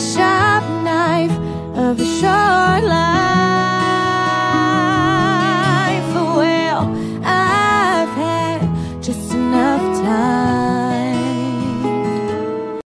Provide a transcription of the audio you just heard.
sharp knife of a short life.